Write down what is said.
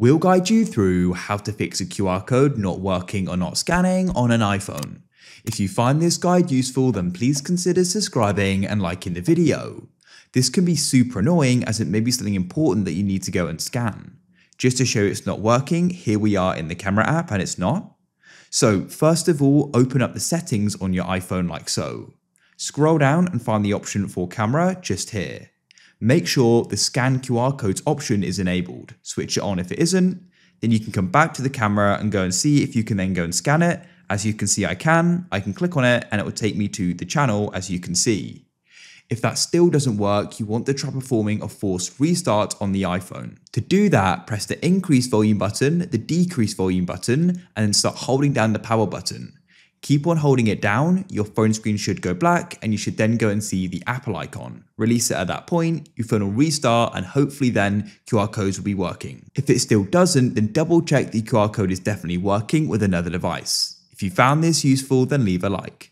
We'll guide you through how to fix a QR code not working or not scanning on an iPhone. If you find this guide useful, then please consider subscribing and liking the video. This can be super annoying as it may be something important that you need to go and scan. Just to show it's not working, here we are in the camera app and it's not. So first of all, open up the settings on your iPhone like so. Scroll down and find the option for camera just here. Make sure the scan QR codes option is enabled. Switch it on if it isn't. Then you can come back to the camera and go and see if you can then go and scan it. As you can see, I can. I can click on it and it will take me to the channel as you can see. If that still doesn't work, you want to try performing a forced restart on the iPhone. To do that, press the increase volume button, the decrease volume button, and then start holding down the power button. Keep on holding it down, your phone screen should go black, and you should then go and see the Apple icon. Release it at that point, your phone will restart, and hopefully then QR codes will be working. If it still doesn't, then double check the QR code is definitely working with another device. If you found this useful, then leave a like.